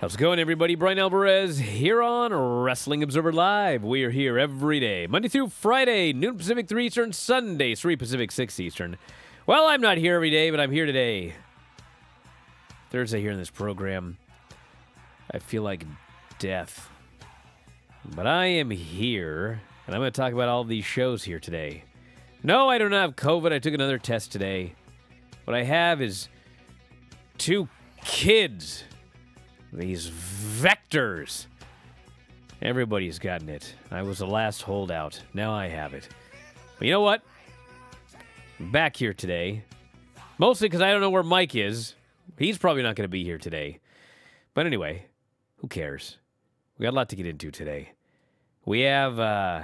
How's it going, everybody? Bryan Alvarez here on Wrestling Observer Live. We are here every day, Monday through Friday, noon Pacific, 3 Eastern, Sunday, 3 Pacific, 6 Eastern. Well, I'm not here every day, but I'm here today. Thursday here in this program. I feel like death. But I am here, and I'm going to talk about all these shows here today. No, I do not have COVID. I took another test today. What I have is two kids these vectors. Everybody's gotten it. I was the last holdout. Now I have it. But you know what? I'm back here today. Mostly because I don't know where Mike is. He's probably not going to be here today. But anyway, who cares? We got a lot to get into today. We have, uh,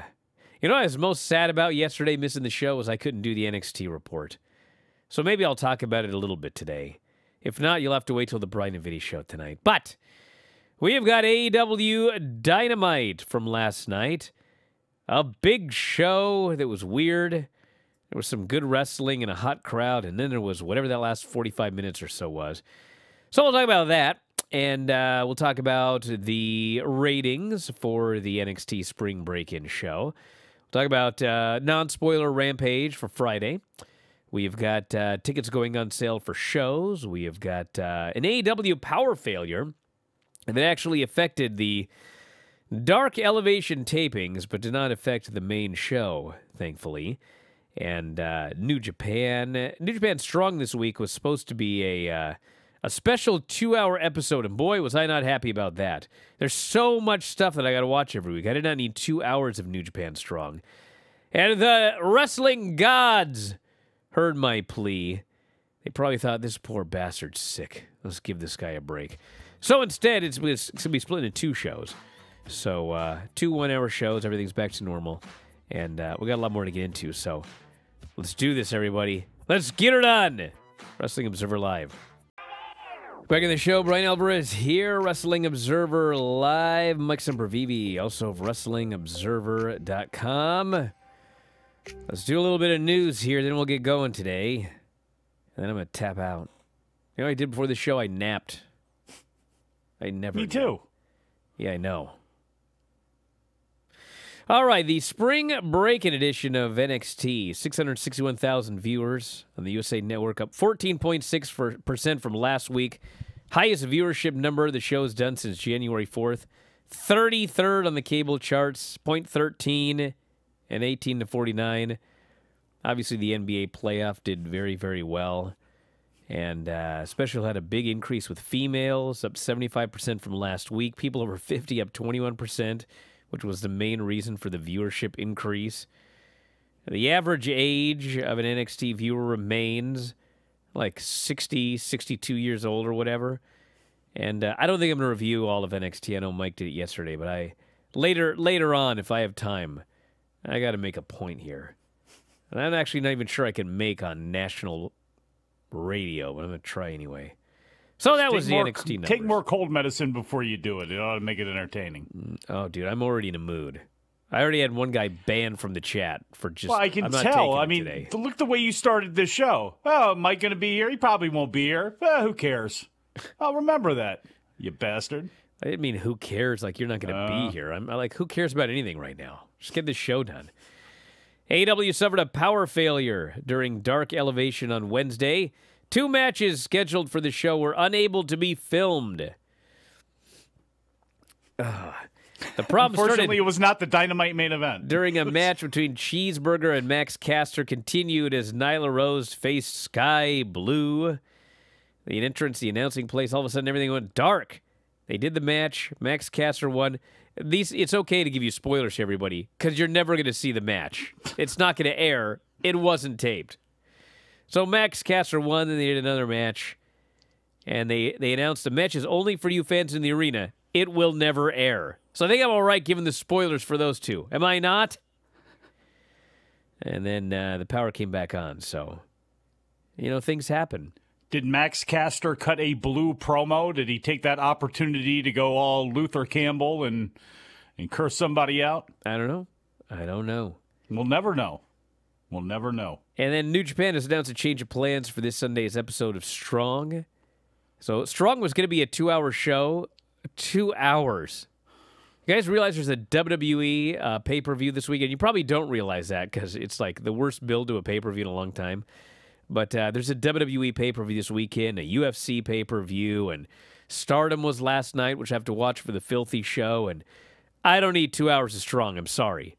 you know, what I was most sad about yesterday missing the show was I couldn't do the NXT report. So maybe I'll talk about it a little bit today. If not, you'll have to wait till the Bryan and Vinny show tonight. But we have got AEW Dynamite from last night. A big show that was weird. There was some good wrestling and a hot crowd, and then there was whatever that last 45 minutes or so was. So we'll talk about that, and uh, we'll talk about the ratings for the NXT Spring Break In show. We'll talk about uh, non spoiler Rampage for Friday. We've got uh, tickets going on sale for shows. We have got uh, an AEW power failure that actually affected the Dark Elevation tapings, but did not affect the main show, thankfully. And uh, New Japan, New Japan Strong this week was supposed to be a uh, a special two hour episode, and boy, was I not happy about that. There's so much stuff that I got to watch every week. I did not need two hours of New Japan Strong. And the wrestling gods heard my plea. They probably thought this poor bastard's sick. Let's give this guy a break. So instead, it's, it's going to be split into two shows. So uh, two one-hour shows. Everything's back to normal, and uh, we got a lot more to get into. So let's do this, everybody. Let's get it on. Wrestling Observer Live. Back in the show, Bryan Alvarez here, Wrestling Observer Live. Mike Sempervive, also of WrestlingObserver.com. Let's do a little bit of news here, then we'll get going today. And then I'm going to tap out. You know what I did before the show? I napped. I never. Me too. Yeah, I know. All right, the spring break-in edition of NXT, 661,000 viewers on the USA Network, up 14.6% from last week. Highest viewership number the show's done since January 4th. 33rd on the cable charts, 0.13 and 18 to 49. Obviously, the NBA playoff did very, very well. And uh, Special had a big increase with females, up 75% from last week. People over 50 up 21%, which was the main reason for the viewership increase. The average age of an NXT viewer remains like 60, 62 years old or whatever. And uh, I don't think I'm going to review all of NXT. I know Mike did it yesterday, but I later later on, if I have time, I got to make a point here. And I'm actually not even sure I can make on national radio, but I'm going to try anyway. So that Take was the more, NXT numbers. Take more cold medicine before you do it. It ought to make it entertaining. Oh, dude, I'm already in a mood. I already had one guy banned from the chat for just. Well, I can tell. I mean, today. look the way you started this show. Oh, Mike going to be here? He probably won't be here. Eh, who cares? I'll remember that, you bastard. I didn't mean who cares. Like you're not going to Uh. be here. I'm like who cares about anything right now. Just get this show done. AEW suffered a power failure during Dark Elevation on Wednesday. Two matches scheduled for the show were unable to be filmed. Ugh. The problem started Fortunately, it was not the dynamite main event. during a match between Cheeseburger and Max Caster continued as Nyla Rose faced Sky Blue. The entrance, the announcing place, all of a sudden everything went dark. They did the match. Max Caster won. These it's okay to give you spoilers to everybody because you're never going to see the match. It's not going to air. It wasn't taped. So Max Caster won, and they did another match, and they they announced the match is only for you fans in the arena. It will never air. So I think I'm all right giving the spoilers for those two. Am I not? And then uh, the power came back on. So you know things happen. Did Max Caster cut a blue promo? Did he take that opportunity to go all Luther Campbell and and curse somebody out? I don't know. I don't know. We'll never know. We'll never know. And then New Japan has announced a change of plans for this Sunday's episode of Strong. So Strong was going to be a two-hour show. Two hours. You guys realize there's a WWE uh, pay per view this weekend? You probably don't realize that because it's like the worst build to a pay per view in a long time. But uh, there's a WWE pay per view this weekend, a UFC pay per view, and Stardom was last night, which I have to watch for the filthy show. And I don't need two hours of strong. I'm sorry.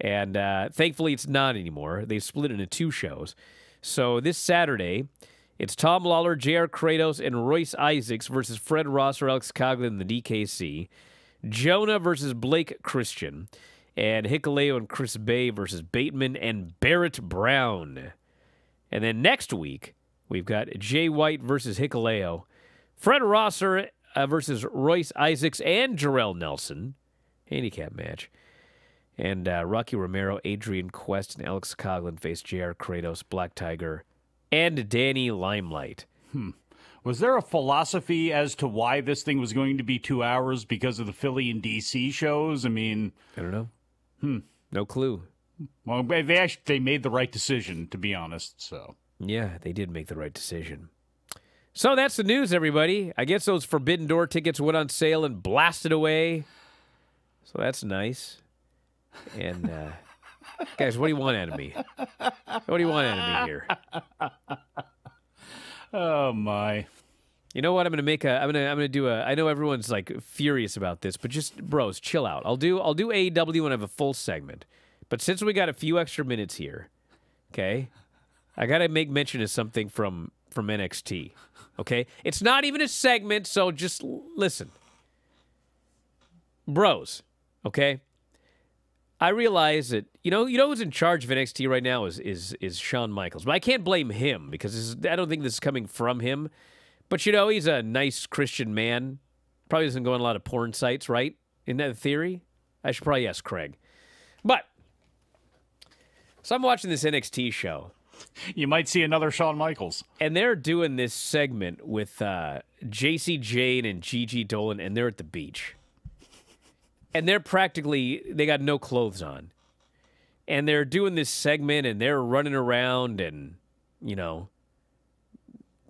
And uh, thankfully, it's not anymore. They've split into two shows. So this Saturday, it's Tom Lawler, J.R. Kratos, and Royce Isaacs versus Fred Rosser Alex Coughlin in the DKC. Jonah versus Blake Christian. And Hikuleo and Chris Bey versus Bateman and Barrett Brown. And then next week, we've got Jay White versus Hikuleo. Fred Rosser uh, versus Royce Isaacs and Jorel Nelson. Handicap match. And uh, Rocky Romero, Adrian Quest, and Alex Coughlin face J.R. Kratos, Black Tiger, and Danny Limelight. Was there a philosophy as to why this thing was going to be two hours because of the Philly and DC shows? I mean, I don't know. Hmm. No clue. Well, they actually, they made the right decision, to be honest. So Yeah, they did make the right decision. So that's the news, everybody. I guess those Forbidden Door tickets went on sale and blasted away. So that's nice. And, uh, guys, what do you want out of me? What do you want out of me here? oh my, You know what? I'm gonna make a. I'm gonna. I'm gonna do a. I know everyone's like furious about this, but just bros, chill out. I'll do. I'll do AEW when I have a full segment. But since we got a few extra minutes here, okay, I gotta make mention of something from from NXT. Okay, it's not even a segment, so just listen, bros. Okay. I realize that you know you know who's in charge of NXT right now is is is Shawn Michaels, but I can't blame him because is, I don't think this is coming from him. But you know, he's a nice Christian man. Probably doesn't go on a lot of porn sites, right? Isn't that theory? I should probably ask Craig. But so I'm watching this NXT show, you might see another Shawn Michaels. and they're doing this segment with uh, Jacy Jayne and Gigi Dolan, and they're at the beach. And they're practically they got no clothes on. And they're doing this segment and they're running around and, you know,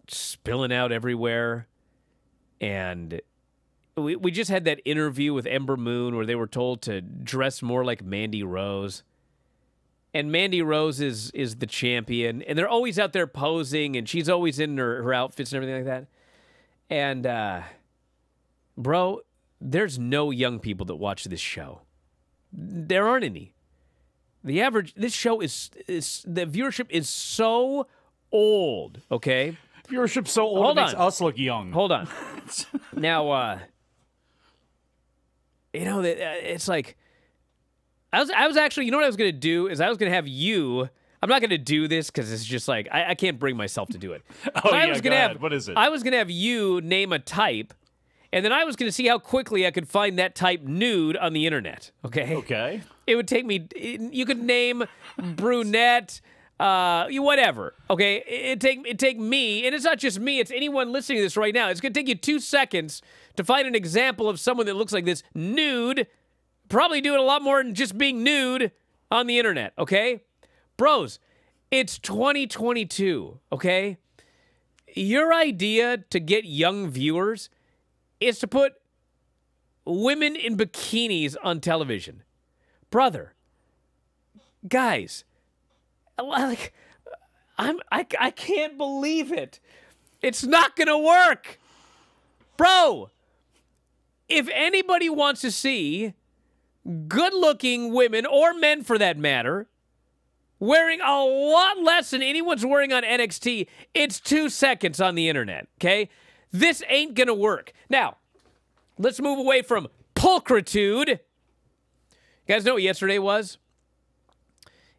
spilling out everywhere. And we we just had that interview with Ember Moon where they were told to dress more like Mandy Rose. And Mandy Rose is is the champion, and they're always out there posing, and she's always in her, her outfits and everything like that. And uh, bro, there's no young people that watch this show. There aren't any. The average this show is is the viewership is so old. Okay, Viewership so old Hold it makes on. us look young. hold on. now, uh, you know that uh, it's like I was I was actually you know what I was gonna do is I was gonna have you. I'm not gonna do this because it's just like I, I can't bring myself to do it. But I yeah, was gonna have What is it? I was gonna have you name a type, and then I was gonna see how quickly I could find that type nude on the internet. Okay. Okay. It would take me. You could name brunette, uh, you- whatever. Okay, it take it take me, and it's not just me. It's anyone listening to this right now. It's gonna take you two seconds to find an example of someone that looks like this nude. Probably doing a lot more than just being nude on the internet. Okay, bros, it's 2022. Okay, your idea to get young viewers is to put women in bikinis on television brother, guys, like, I'm I I can't believe it. It's not gonna work, bro. If anybody wants to see good-looking women or men, for that matter, wearing a lot less than anyone's wearing on NXT, it's two seconds on the internet. Okay, this ain't gonna work. Now, let's move away from pulchritude. You guys know what yesterday was?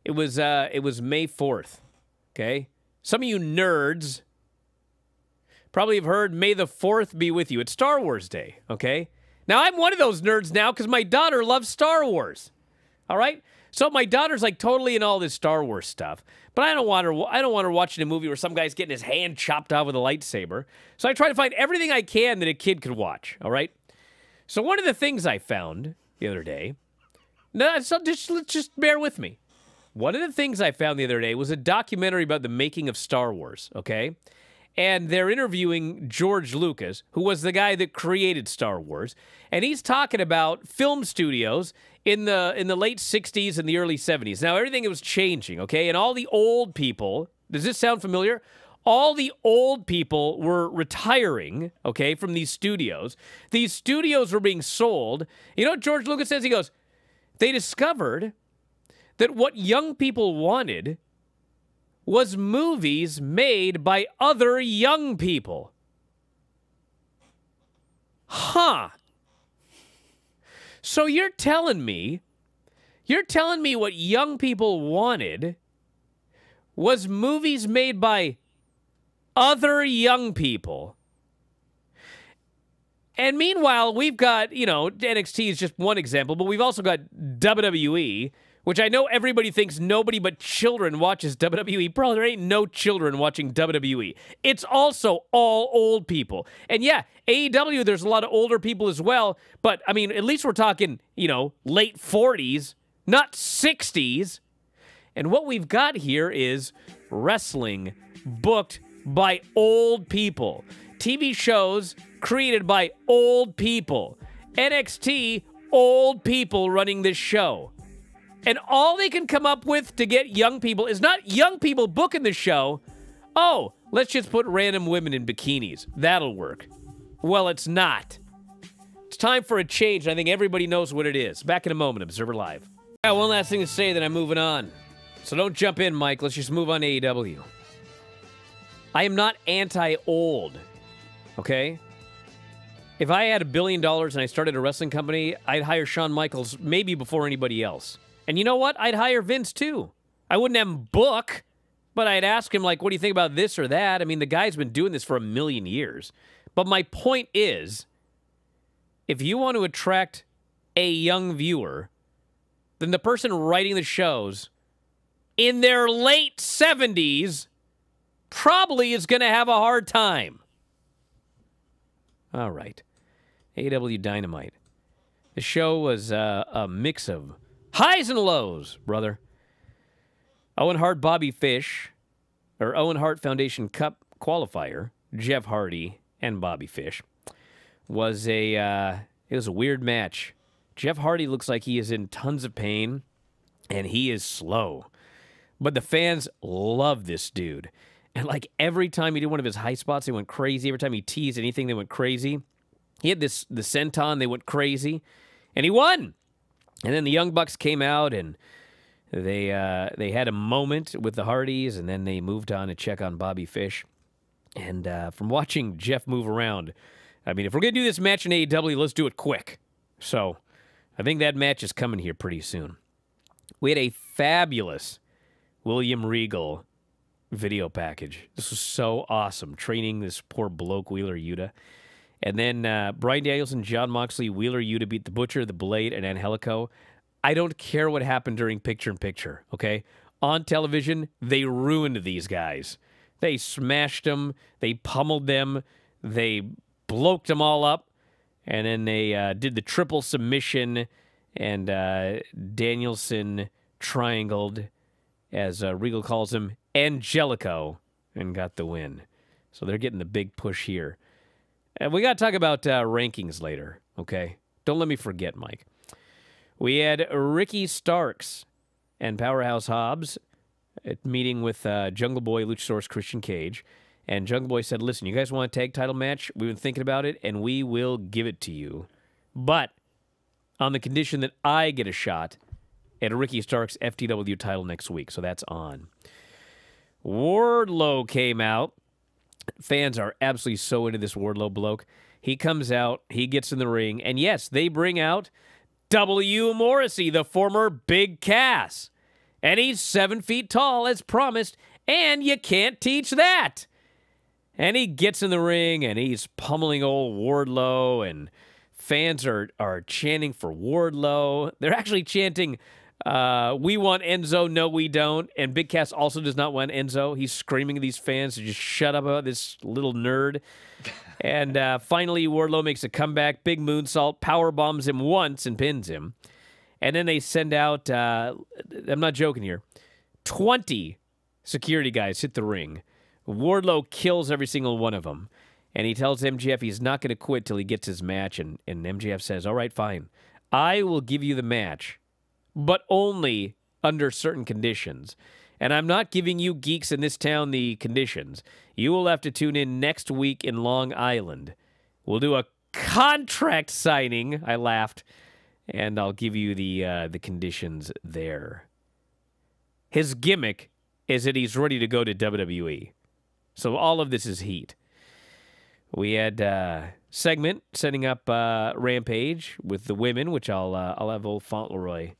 It was uh it was May 4th. Okay? Some of you nerds probably have heard May the 4th be with you. It's Star Wars Day, okay? Now I'm one of those nerds now cuz my daughter loves Star Wars. All right? So my daughter's like totally in all this Star Wars stuff, but I don't want her I don't want her watching a movie where some guy's getting his hand chopped off with a lightsaber. So I try to find everything I can that a kid could watch, all right? So one of the things I found the other day no, so just let's just bear with me. One of the things I found the other day was a documentary about the making of Star Wars. Okay, and they're interviewing George Lucas, who was the guy that created Star Wars, and he's talking about film studios in the in the late 60s and the early 70s. Now everything was changing, okay? And all the old people, does this sound familiar? All the old people were retiring, okay, from these studios. These studios were being sold. You know what George Lucas says? He goes, "They discovered that what young people wanted was movies made by other young people. Huh. So you're telling me, you're telling me what young people wanted was movies made by other young people. And meanwhile, we've got, you know, NXT is just one example, but we've also got WWE, which I know everybody thinks nobody but children watches WWE. Bro, there ain't no children watching WWE. It's also all old people. And yeah, AEW, there's a lot of older people as well, but I mean, at least we're talking, you know, late 40s, not 60s. And what we've got here is wrestling booked by old people, TV shows created by old people, NXT, old people running this show. And all they can come up with to get young people is not young people booking the show. Oh, let's just put random women in bikinis. That'll work. Well, it's not. It's time for a change. I think everybody knows what it is. Back in a moment, Observer Live. I got one last thing to say, then I'm moving on. So don't jump in, Mike. Let's just move on to AEW. I am not anti old, okay? If I had a billion dollars and I started a wrestling company, I'd hire Shawn Michaels maybe before anybody else. And you know what? I'd hire Vince too. I wouldn't have him book, but I'd ask him, like, what do you think about this or that? I mean, the guy's been doing this for a million years. But my point is if you want to attract a young viewer, then the person writing the shows in their late 70s probably is going to have a hard time. All right. AEW Dynamite. The show was uh, a mix of highs and lows, brother. Owen Hart, Bobby Fish, or Owen Hart Foundation Cup qualifier, Jeff Hardy and Bobby Fish, was a uh, it was a weird match. Jeff Hardy looks like he is in tons of pain, and he is slow, but the fans love this dude. And like every time he did one of his high spots, they went crazy. Every time he teased anything, they went crazy. He had this the senton, they went crazy, and he won. And then the Young Bucks came out and they uh, they had a moment with the Hardys, and then they moved on to check on Bobby Fish. And uh, from watching Jeff move around, I mean, if we're gonna do this match in AEW, let's do it quick. So I think that match is coming here pretty soon. We had a fabulous William Regal video package. This was so awesome. Training this poor bloke Wheeler Yuta. And then uh, Bryan Danielson, Jon Moxley, Wheeler Yuta beat the Butcher, the Blade, and Angelico. I don't care what happened during picture in picture, okay? On television, they ruined these guys. They smashed them, they pummeled them, they bloked them all up, and then they uh, did the triple submission, and uh, Danielson triangled, as uh, Regal calls him, Angelico, and got the win. So they're getting the big push here. And we got to talk about uh, rankings later, okay? Don't let me forget, Mike. We had Ricky Starks and Powerhouse Hobbs at meeting with uh, Jungle Boy, Luchasaurus, Christian Cage. And Jungle Boy said, listen, you guys want a tag title match? We've been thinking about it, and we will give it to you. But on the condition that I get a shot at Ricky Starks FTW title next week. So that's on. Wardlow came out fans are absolutely so into this Wardlow bloke. He comes out, he gets in the ring, and yes, they bring out W. Morrissey, the former Big Cass. And he's seven feet tall, as promised, and you can't teach that. And he gets in the ring and he's pummeling old Wardlow, and fans are, are chanting for Wardlow. They're actually chanting uh, we want Enzo. No, we don't. And Big Cass also does not want Enzo. He's screaming at these fans to just shut up about this little nerd. and uh, finally, Wardlow makes a comeback. Big moonsault, power bombs him once and pins him. And then they send out. Uh, I'm not joking here. Twenty security guys hit the ring. Wardlow kills every single one of them. And he tells MJF he's not going to quit till he gets his match. And, and MJF says, All right, fine. I will give you the match, but only under certain conditions. And I'm not giving you geeks in this town the conditions. You will have to tune in next week in Long Island. We'll do a contract signing. I laughed, and I'll give you the uh, the conditions there. His gimmick is that he's ready to go to WWE. So all of this is heat. We had uh, segment setting up uh, Rampage with the women, which I'll uh, I'll have old Fauntleroy.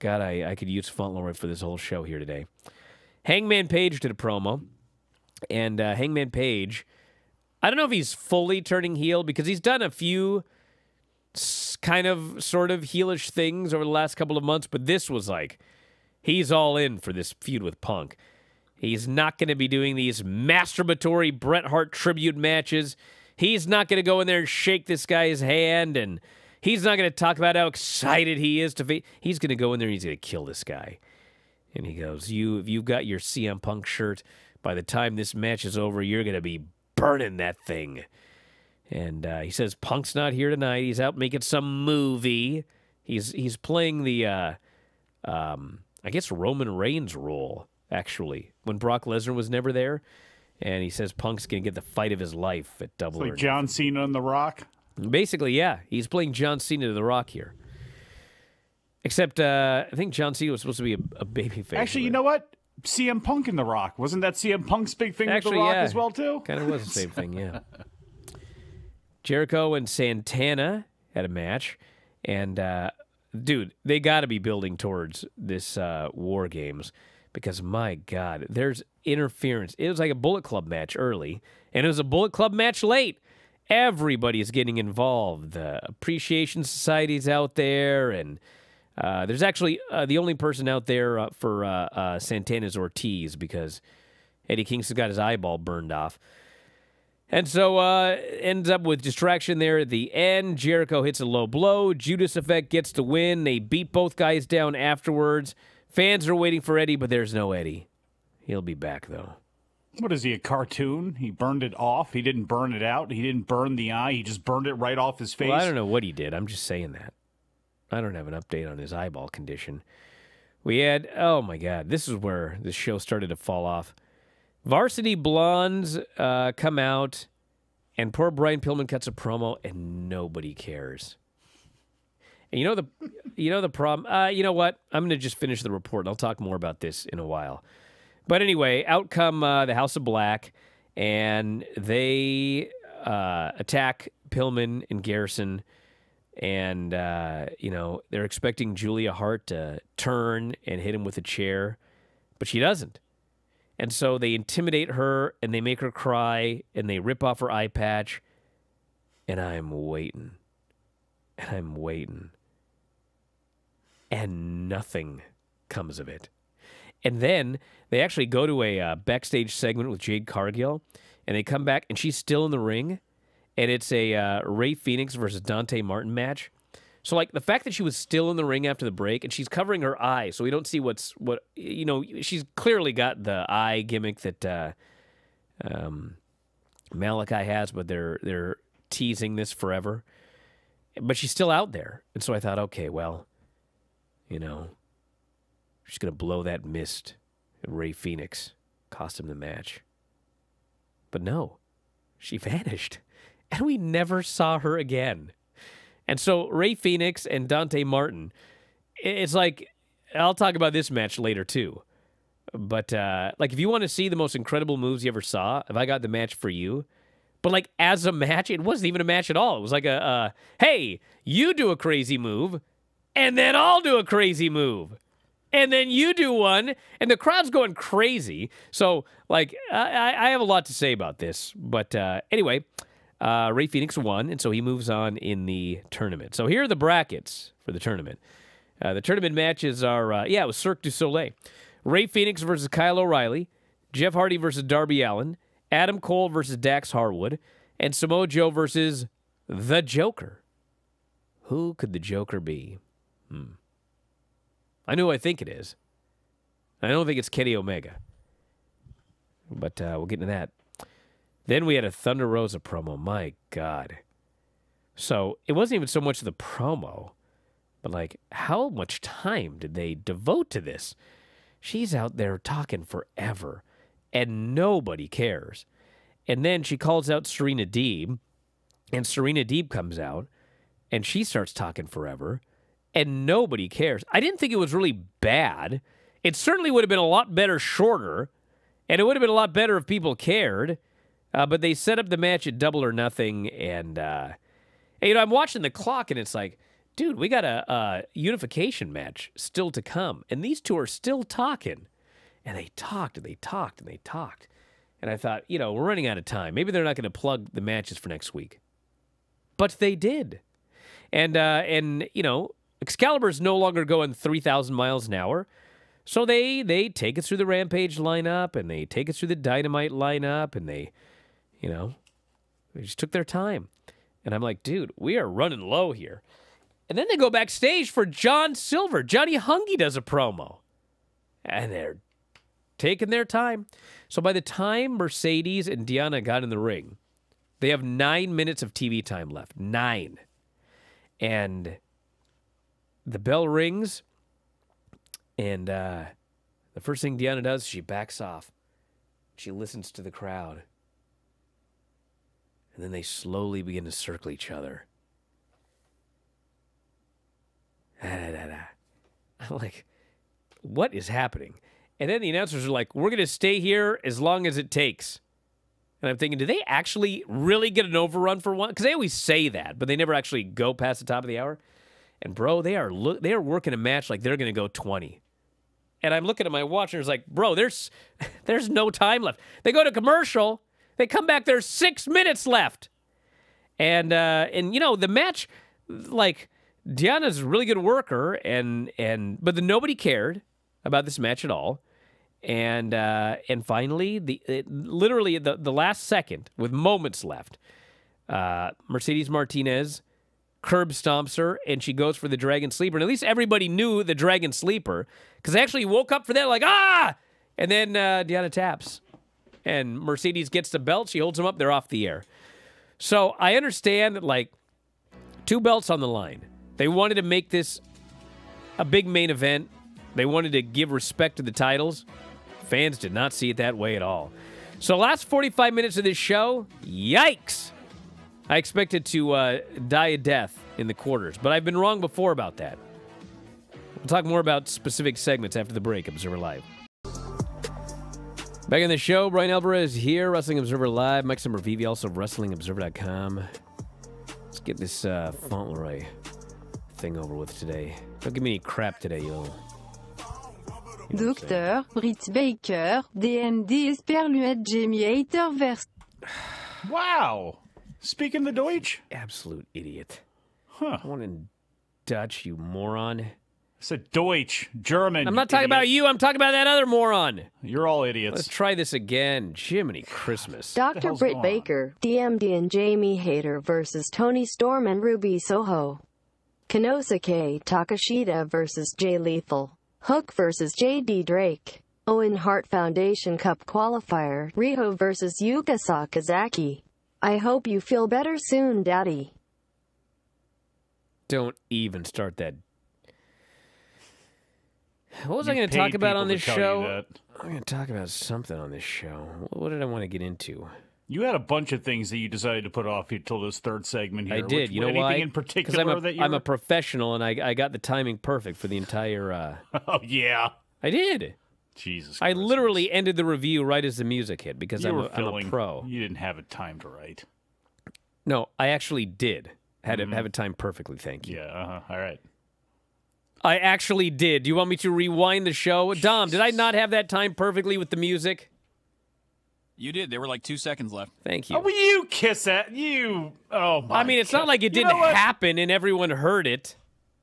God, I, I could use Fauntleroy for this whole show here today. Hangman Page did a promo, and uh, Hangman Page, I don't know if he's fully turning heel because he's done a few kind of sort of heelish things over the last couple of months, but this was like he's all in for this feud with Punk. He's not going to be doing these masturbatory Bret Hart tribute matches. He's not going to go in there and shake this guy's hand, and he's not going to talk about how excited he is to. Fa- he's going to go in there and he's going to kill this guy. And he goes, "You, if you've got your CM Punk shirt, by the time this match is over, you're going to be burning that thing." And uh, he says Punk's not here tonight. He's out making some movie. He's he's playing the, uh, um, I guess Roman Reigns role actually when Brock Lesnar was never there. And he says Punk's gonna get the fight of his life at Double Like or John Cena and The Rock. Basically, yeah, he's playing John Cena to The Rock here. Except, uh, I think John Cena was supposed to be a, a baby face. Actually, you know what? CM Punk and The Rock. Wasn't that CM Punk's big thing Actually, with The Rock yeah. as well too? Kind of was the same thing, yeah. Jericho and Santana had a match, and uh, dude, they got to be building towards this uh, War Games because my God, there's interference. It was like a Bullet Club match early, and it was a Bullet Club match late. Everybody's getting involved. The appreciation society's out there, and uh, there's actually uh, the only person out there uh, for uh, uh, Santana's Ortiz because Eddie Kingston got his eyeball burned off. And so uh, ends up with distraction there at the end. Jericho hits a low blow. Judas Effect gets the win. They beat both guys down afterwards. Fans are waiting for Eddie, but there's no Eddie. He'll be back though. What is he, a cartoon? He burned it off. He didn't burn it out. He didn't burn the eye. He just burned it right off his face. Well, I don't know what he did. I'm just saying that. I don't have an update on his eyeball condition. We had, oh my God, this is where the show started to fall off. Varsity Blondes uh, come out, and poor Brian Pillman cuts a promo, and nobody cares. And you know the, you know the problem. Uh, you know what? I'm going to just finish the report. and I'll talk more about this in a while. But anyway, out come uh, the House of Black, and they uh, attack Pillman and Garrison and uh, you know they're expecting Julia Hart to turn and hit him with a chair, but she doesn't. And so they intimidate her and they make her cry and they rip off her eye patch. And I'm waiting. And I'm waiting. And nothing comes of it. And then they actually go to a uh, backstage segment with Jade Cargill and they come back and she's still in the ring and it's a uh, Rey Fenix versus Dante Martin match. So like the fact that she was still in the ring after the break and she's covering her eye, so we don't see what's what you know. She's clearly got the eye gimmick that uh, um, Malachi has, but they're they're teasing this forever. But she's still out there, and so I thought, okay, well, you know, she's gonna blow that mist. at Rey Fenix cost him the match, but no, she vanished and we never saw her again. And so Rey Fenix and Dante Martin, it's like I'll talk about this match later too. But uh, like, if you want to see the most incredible moves you ever saw, if I got the match for you, but like as a match, it wasn't even a match at all. It was like a, uh, hey, you do a crazy move, and then I'll do a crazy move and then you do one, and the crowd's going crazy. So, like, I, I have a lot to say about this, but uh, anyway, uh, Rey Fenix won, and so he moves on in the tournament. So here are the brackets for the tournament. Uh, the tournament matches are, uh, yeah, it was Cirque du Soleil. Rey Fenix versus Kyle O'Reilly, Jeff Hardy versus Darby Allin, Adam Cole versus Dax Harwood, and Samoa Joe versus the Joker. Who could the Joker be? Hmm. I know I think it is. I don't think it's Kenny Omega. but uh, we'll get into that. Then we had a Thunder Rosa promo. My God. So it wasn't even so much the promo, but like how much time did they devote to this? She's out there talking forever, and nobody cares. And then she calls out Serena Deeb, and Serena Deeb comes out, and she starts talking forever, and nobody cares. I didn't think it was really bad. It certainly would have been a lot better shorter, and it would have been a lot better if people cared. Uh, but they set up the match at double or nothing, and, uh, and, you know I'm watching the clock, and it's like, dude, we got a, a unification match still to come, and these two are still talking, and they talked and they talked and they talked, and I thought, you know, we're running out of time. Maybe they're not going to plug the matches for next week, but they did, and uh, and you know Excalibur's no longer going three thousand miles an hour. So they they take it through the Rampage lineup and they take it through the Dynamite lineup and they, you know, they just took their time. And I'm like, dude, we are running low here. And then they go backstage for John Silver. Johnny Hungee does a promo. And they're taking their time. So by the time Mercedes and Deonna got in the ring, they have nine minutes of TV time left. Nine. And the bell rings, and uh, the first thing Deonna does, she backs off. She listens to the crowd. And then they slowly begin to circle each other. I'm like, what is happening? And then the announcers are like, we're going to stay here as long as it takes. And I'm thinking, do they actually really get an overrun for one? Because they always say that, but they never actually go past the top of the hour. And bro, they are look they are working a match like they're going to go 20. And I'm looking at my watch and it's like, bro, there's there's no time left. They go to commercial, they come back, there's six minutes left. And uh, and you know the match, like Deonna's a really good worker, and and but the, nobody cared about this match at all. And uh, and finally, the it, literally the the last second with moments left, uh, Mercedes Martinez curb stomps her and she goes for the dragon sleeper. And at least everybody knew the dragon sleeper because they actually woke up for that, like, ah! And then uh, Deonna taps. And Mercedes gets the belt. She holds them up. They're off the air. So I understand that, like, two belts on the line. They wanted to make this a big main event. They wanted to give respect to the titles. Fans did not see it that way at all. So, last 45 minutes of this show, yikes! I expected to uh, die a death in the quarters, but I've been wrong before about that. We'll talk more about specific segments after the break. Observer Live. Back in the show, Bryan Alvarez here, Wrestling Observer Live. Mike Sempervive, also WrestlingObserver.com. Let's get this uh, Fauntleroy thing over with today. Don't give me any crap today. You know Docteur Britt Baker, DMD Esperluette Jamie Hayter vers. Wow. Speaking the Deutsch? Absolute idiot. Huh. I want in Dutch, you moron. I said Deutsch, German. I'm not talking idiot. about you. I'm talking about that other moron. You're all idiots. Let's try this again. Jiminy Christmas. Dr. Britt? Baker, DMD and Jamie Hayter versus Toni Storm and Ruby Soho. Konosuke Takeshita versus Jay Lethal. Hook versus JD Drake. Owen Hart Foundation Cup qualifier, Riho versus Yuka Sakazaki. I hope you feel better soon, Daddy. Don't even start that. What was I going to talk about on this show? that. I'm going to talk about something on this show. What did I want to get into? You had a bunch of things that you decided to put off until this third segment here. I did. Which- you know anything why? in Because particular I'm a, that you I'm a professional and I, I got the timing perfect for the entire. Uh, Oh yeah. I did. Jesus. I Christmas. literally ended the review right as the music hit because I'm were a, I'm a pro. You didn't have a time to write. No, I actually did. Had it have it timed perfectly. Thank you. Yeah. Uh-huh. All right. I actually did. Do you want me to rewind the show? Dom, did I not have that time perfectly with the music? You did. There were like two seconds left. Thank you. Oh, will you kiss that? You. Oh my. I mean, it's God. not like it You didn't know happen and everyone heard it.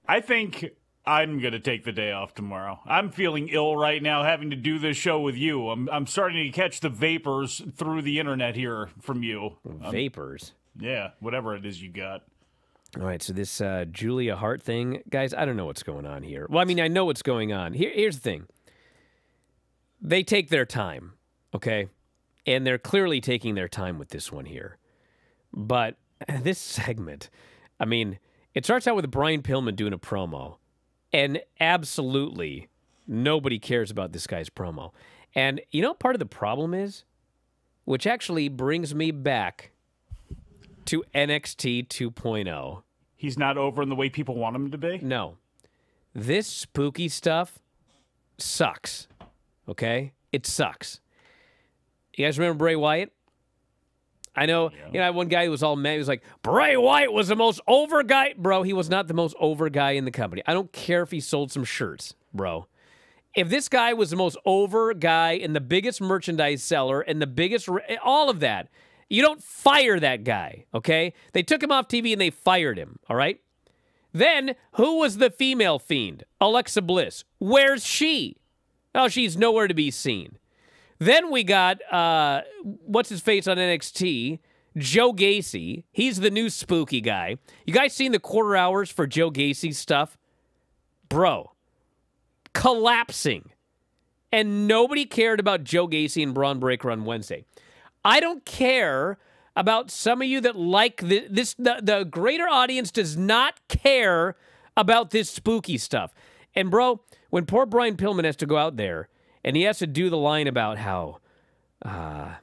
I think I'm gonna take the day off tomorrow. I'm feeling ill right now, having to do this show with you. I'm I'm starting to catch the vapors through the internet here from you. Vapors. Yeah, whatever it is you got. All right, so this uh, Julia Hart thing, guys, I don't know what's going on here. Well, I mean, I know what's going on. Here, here's the thing. They take their time, okay? and they're clearly taking their time with this one here. But this segment, I mean, it starts out with Brian Pillman doing a promo, and absolutely nobody cares about this guy's promo. And you know, part of the problem is, which actually brings me back to NXT 2.0. He's not over in the way people want him to be. No, this spooky stuff sucks. Okay, it sucks. You guys remember Bray Wyatt? I know, you know, one guy who was all mad. He was like, Bray Wyatt was the most over guy. Bro, he was not the most over guy in the company. I don't care if he sold some shirts, bro. If this guy was the most over guy and the biggest merchandise seller and the biggest, eh, all of that, you don't fire that guy, okay? They took him off TV and they fired him, all right? Then, who was the female fiend? Alexa Bliss. Where's she? Oh, she's nowhere to be seen. Then we got uh, what's his face on NXT, Joe Gacy. He's the new spooky guy. You guys seen the quarter hours for Joe Gacy's stuff? Bro, collapsing. And nobody cared about Joe Gacy and Bron Breakker on Wednesday. I don't care about some of you that like the, this. The, the greater audience does not care about this spooky stuff. And bro, when poor Brian Pillman has to go out there and he has to do the line about how, uh,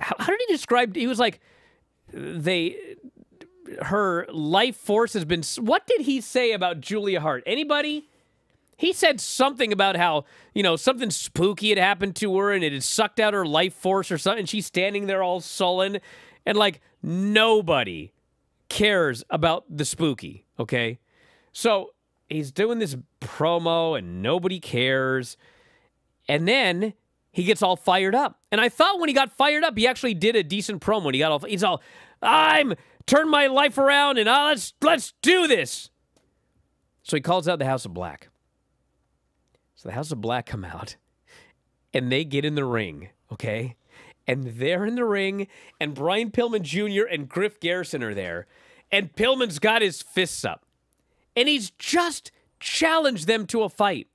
how, how did he describe? He was like, they, her life force has been. What did he say about Julia Hart? Anybody? He said something about how, you know, something spooky had happened to her and it had sucked out her life force or something. She's standing there all sullen. And like, nobody cares about the spooky, okay? So he's doing this promo and nobody cares. And then he gets all fired up. And I thought when he got fired up, he actually did a decent promo. And he got all he's all, I'm turn my life around and uh, let's let's do this. So he calls out the House of Black. So the House of Black come out and they get in the ring, okay? And they're in the ring, and Brian Pillman Jr. and Griff Garrison are there. And Pillman's got his fists up. And he's just challenged them to a fight.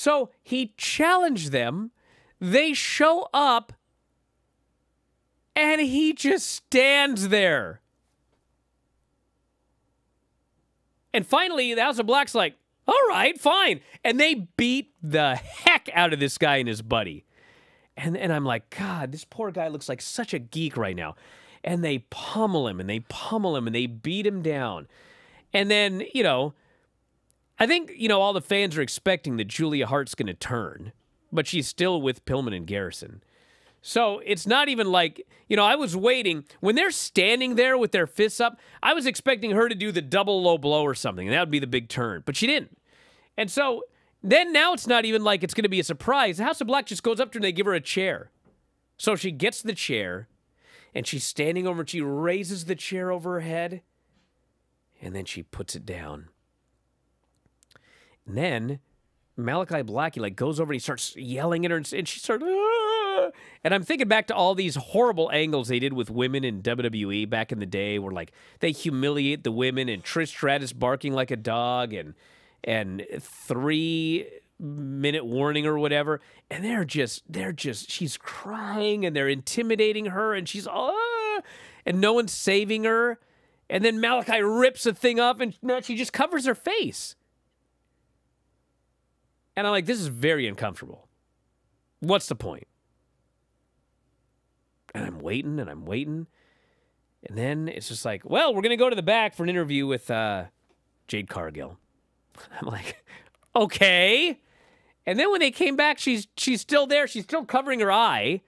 So he challenged them. They show up, and he just stands there. And finally, the House of Black's like, all right, fine. And they beat the heck out of this guy and his buddy. And, and I'm like, God, this poor guy looks like such a geek right now. And they pummel him and they pummel him and they beat him down. And then, you know, I think, you know, all the fans are expecting that Julia Hart's going to turn, but she's still with Pillman and Garrison. So it's not even like, you know, I was waiting. When they're standing there with their fists up, I was expecting her to do the double low blow or something, and that would be the big turn. But she didn't. And so then now it's not even like it's going to be a surprise. The House of Black just goes up to her and they give her a chair. So she gets the chair, and she's standing over and she raises the chair over her head, and then she puts it down. And then Malachi Black, he like goes over and he starts yelling at her, and, she starts. "Ah!" And I'm thinking back to all these horrible angles they did with women in WWE back in the day, where like they humiliate the women, and Trish Stratus barking like a dog, and and three minute warning or whatever, and they're just they're just she's crying and they're intimidating her, and she's ah, and no one's saving her. And then Malachi rips the thing up, and she just covers her face. And I'm like, this is very uncomfortable. What's the point? And I'm waiting and I'm waiting. And then it's just like, well, we're going to go to the back for an interview with uh, Jade Cargill. I'm like, okay. And then when they came back, she's she's still there. She's still covering her eye.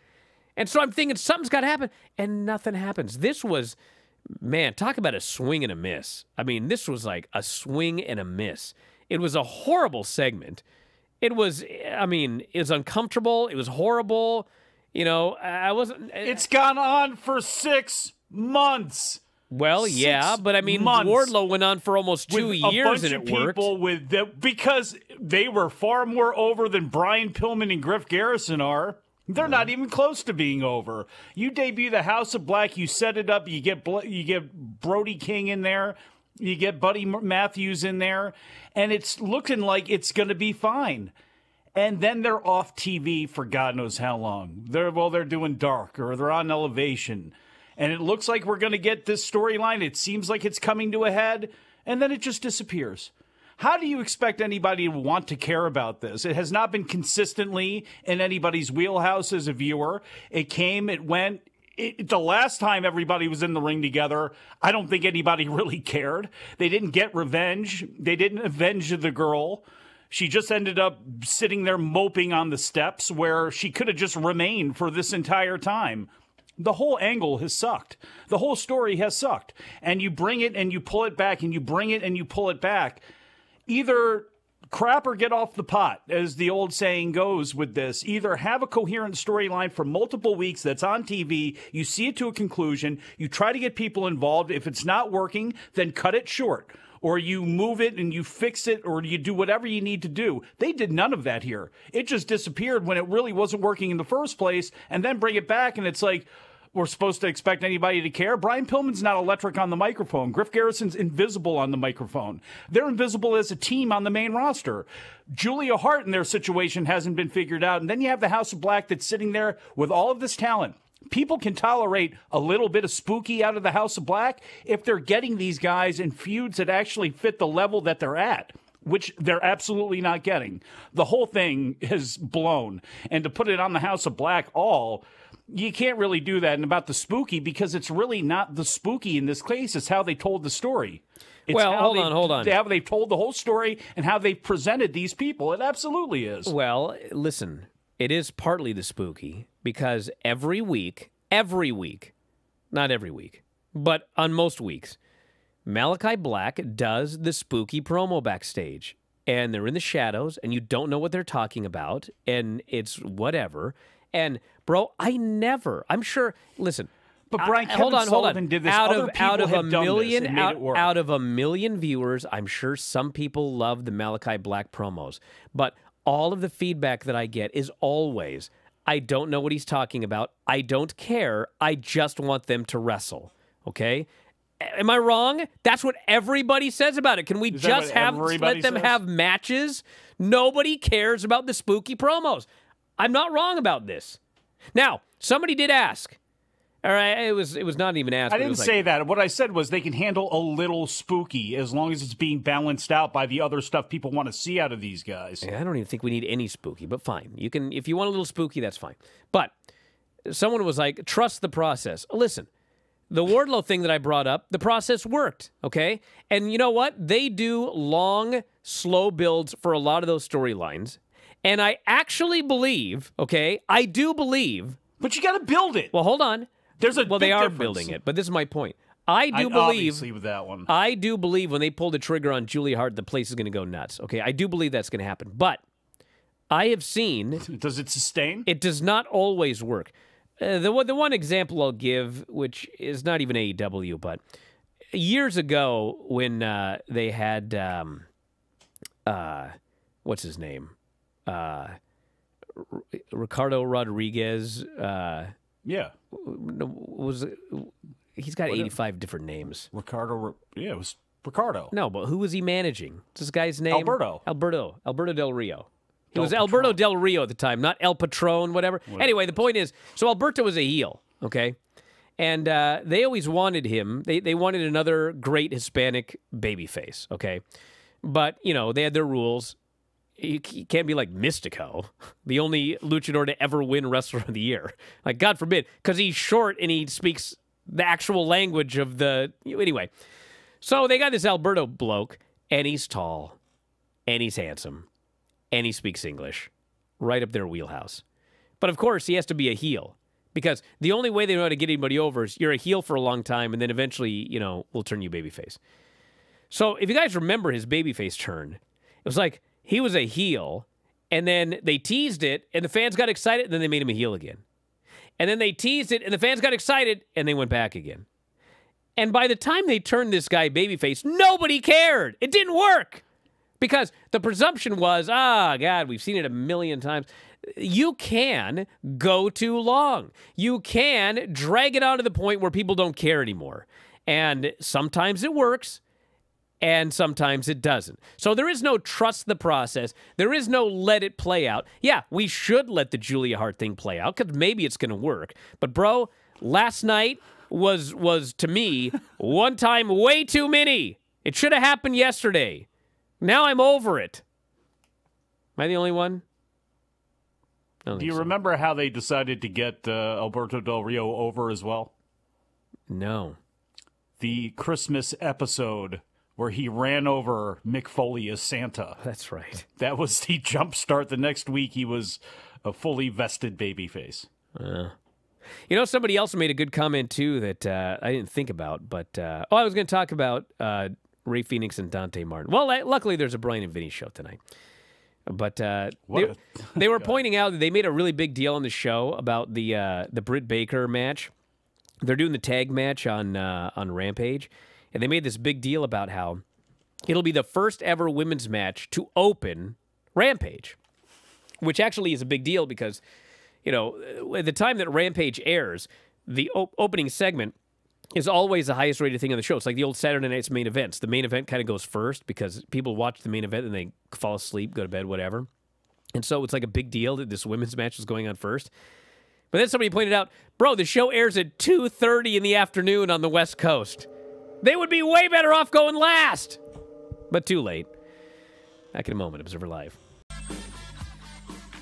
And so I'm thinking something's got to happen. And nothing happens. This was, man, talk about a swing and a miss. I mean, this was like a swing and a miss. It was a horrible segment. It was, I mean, it was uncomfortable. It was horrible. You know, I wasn't. Uh, it's gone on for six months. well, yeah, but I mean, months Wardlow went on for almost two with a years bunch and of it worked. people with the, because they were far more over than Brian Pillman and Griff Garrison are. They're not even close to being over. You debut the House of Black, you set it up, you get Bl- you get Brody King in there, you get Buddy Matthews in there, and it's looking like it's going to be fine. and then they're off TV for God knows how long. They're well, they're doing dark or they're on elevation, and it looks like we're going to get this storyline. It seems like it's coming to a head, and then it just disappears. How do you expect anybody to want to care about this? It has not been consistently in anybody's wheelhouse as a viewer. It came, it went. It, the last time everybody was in the ring together, I don't think anybody really cared. They didn't get revenge. They didn't avenge the girl. She just ended up sitting there moping on the steps where she could have just remained for this entire time. The whole angle has sucked. The whole story has sucked. And you bring it and you pull it back and you bring it and you pull it back. Either crap or get off the pot, as the old saying goes with this. Either have a coherent storyline for multiple weeks that's on TV, you see it to a conclusion, you try to get people involved. If it's not working, then cut it short or you move it and you fix it or you do whatever you need to do. They did none of that here. It just disappeared when it really wasn't working in the first place and then bring it back and it's like, we're supposed to expect anybody to care. Brian Pillman's not electric on the microphone. Griff Garrison's invisible on the microphone. They're invisible as a team on the main roster. Julia Hart in their situation hasn't been figured out. And then you have the House of Black that's sitting there with all of this talent people can tolerate a little bit of spooky out of the House of Black if they're getting these guys in feuds that actually fit the level that they're at. Which they're absolutely not getting. The whole thing is blown. And to put it on the House of Black all, you can't really do that. And about the spooky, because it's really not the spooky in this case, it's how they told the story. It's Well, hold on, hold on. How they've told the whole story and how they've presented these people. It absolutely is. Well, listen, it is partly the spooky because every week, every week, not every week, but on most weeks, Malachi Black does the spooky promo backstage. And they're in the shadows, and you don't know what they're talking about, and it's whatever. And, bro, I never, I'm sure, listen. But Bryan, I- hold on, hold on. Did this. Out of out of a have done this million out, out of a million viewers, I'm sure some people love the Malachi Black promos. But all of the feedback that I get is always, I don't know what he's talking about. I don't care. I just want them to wrestle. Okay. Am I wrong? That's what everybody says about it. Can we Is just have let them says? have matches? Nobody cares about the spooky promos. I'm not wrong about this. Now, somebody did ask. All right, it was it was not even asked. I didn't like- say that. What I said was they can handle a little spooky as long as it's being balanced out by the other stuff people want to see out of these guys. I don't even think we need any spooky, but fine. You can if you want a little spooky, that's fine. But someone was like, trust the process. Listen, the Wardlow thing that I brought up, the process worked, okay? And you know what? They do long, slow builds for a lot of those storylines. And I actually believe, okay, I do believe. But you got to build it. Well, hold on. There's a well, they are difference. building it, but this is my point. I do I, believe obviously with that one. I do believe when they pull the trigger on Julia Hart, the place is going to go nuts. Okay, I do believe that's going to happen. But I have seen Does it sustain? it does not always work. Uh, the one- the one example I'll give, which is not even AEW, but years ago when uh, they had um, uh, what's his name, uh, R- Ricardo Rodriguez. Uh, yeah. was he's got eighty five different names. Ricardo. Yeah, it was Ricardo. No, but who was he managing? What's this guy's name? Alberto. Alberto. Alberto Del Rio. It was Alberto Del Rio at the time, not El Patron, whatever. Anyway, the point is, so Alberto was a heel, okay? And uh, they always wanted him. They, they wanted another great Hispanic babyface, okay? But, you know, they had their rules. You can't be like Mistico, the only luchador to ever win Wrestler of the Year. Like, God forbid, because he's short and he speaks the actual language of the. Anyway, so they got this Alberto bloke, and he's tall, and he's handsome, and he speaks English, right up their wheelhouse. But of course, he has to be a heel because the only way they know how to get anybody over is you're a heel for a long time, and then eventually, you know, we'll turn you babyface. So if you guys remember his babyface turn, it was like he was a heel, and then they teased it, and the fans got excited, and then they made him a heel again. And then they teased it, and the fans got excited, and they went back again. And by the time they turned this guy babyface, nobody cared. It didn't work because the presumption was, ah, God, we've seen it a million times. You can go too long. You can drag it on to the point where people don't care anymore. And sometimes it works, and sometimes it doesn't. So there is no trust the process. There is no let it play out. Yeah, we should let the Julia Hart thing play out because maybe it's going to work. But bro, last night was was to me one time way too many. It should have happened yesterday. Now I'm over it. Am I the only one? Do you so. remember how they decided to get uh, Alberto Del Rio over as well? No. The Christmas episode where he ran over Mick Foley as Santa. That's right. That was the jump start. The next week, he was a fully vested babyface. You know, somebody else made a good comment too that uh, I didn't think about, but uh, oh, I was going to talk about uh, Rey Fenix and Dante Martin. Well, I, luckily there's a Bryan and Vinny show tonight, but uh, they, they were pointing out that they made a really big deal on the show about the uh, the Britt Baker match. They're doing the tag match on uh, on Rampage, and they made this big deal about how it'll be the first ever women's match to open Rampage, which actually is a big deal because, you know, at the time that Rampage airs, the op- opening segment is always the highest rated thing on the show. It's like the old Saturday night's main events. The main event kind of goes first because people watch the main event and they fall asleep, go to bed, whatever. And so it's like a big deal that this women's match is going on first. But then somebody pointed out, bro, the show airs at 2:30 in the afternoon on the West Coast. They would be way better off going last. But too late. Back in a moment, Observer Live.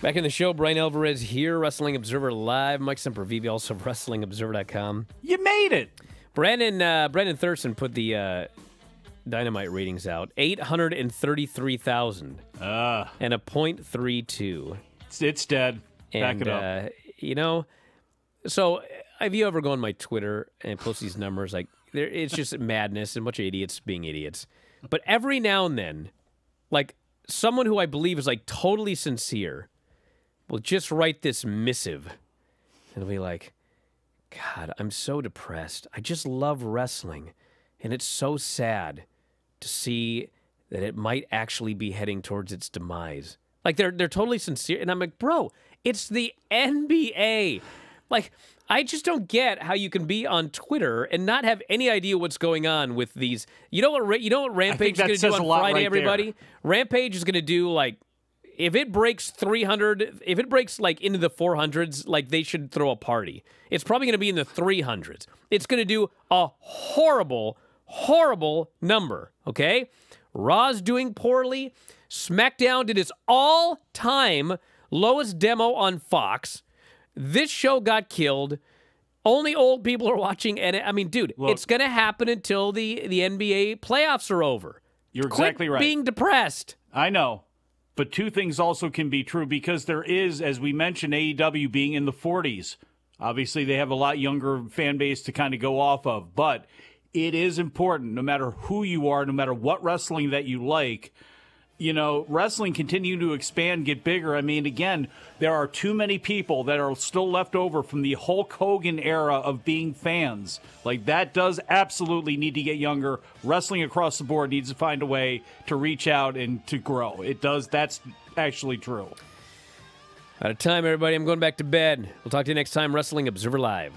Back in the show, Bryan Alvarez here, Wrestling Observer Live. Mike Sempervive, also WrestlingObserver.com. You made it. Brandon uh, Brandon Thurston put the uh, Dynamite ratings out: eight hundred and thirty-three thousand Uh, and a point three two. it's, it's dead. Back And it up. uh, you know, so have you ever gone on my Twitter and post these numbers? Like, there, it's just madness and a bunch of idiots being idiots. But every now and then, like someone who I believe is like totally sincere will just write this missive and be like, God, I'm so depressed. I just love wrestling. And it's so sad to see that it might actually be heading towards its demise. Like they're they're totally sincere. And I'm like, bro, it's the NBA. Like, I just don't get how you can be on Twitter and not have any idea what's going on with these. You know what? You know what Rampage is going to do on Friday, right there. everybody? Rampage is going to do like if it breaks 300 if it breaks like into the 400s like they should throw a party. It's probably going to be in the 300s it's going to do a horrible horrible number okay? Raw's doing poorly. Smackdown did its all-time lowest demo on fox. This show got killed. Only old people are watching and i mean dude Look. it's going to happen until the the nba playoffs are over. You're Quit exactly right. being depressed. I know. But two things also can be true because there is, as we mentioned, AEW being in the 40s. Obviously, they have a lot younger fan base to kind of go off of. But it is important, no matter who you are, no matter what wrestling that you like, you know, wrestling continue to expand, get bigger. I mean, again, there are too many people that are still left over from the Hulk Hogan era of being fans. Like that does absolutely need to get younger. Wrestling across the board needs to find a way to reach out and to grow. It does. That's actually true. Out of time, everybody. I'm going back to bed. We'll talk to you next time, Wrestling Observer Live.